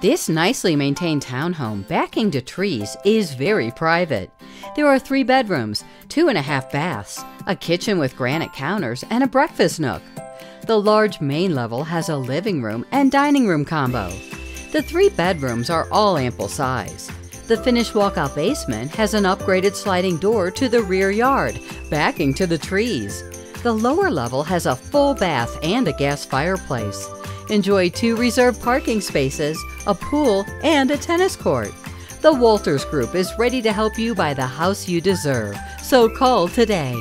This nicely maintained townhome backing to trees is very private. There are three bedrooms, two and a half baths, a kitchen with granite counters, and a breakfast nook. The large main level has a living room and dining room combo. The three bedrooms are all ample size. The finished walkout basement has an upgraded sliding door to the rear yard, backing to the trees. The lower level has a full bath and a gas fireplace. Enjoy two reserved parking spaces, a pool, and a tennis court. The Wolters Group is ready to help you buy the house you deserve, so call today.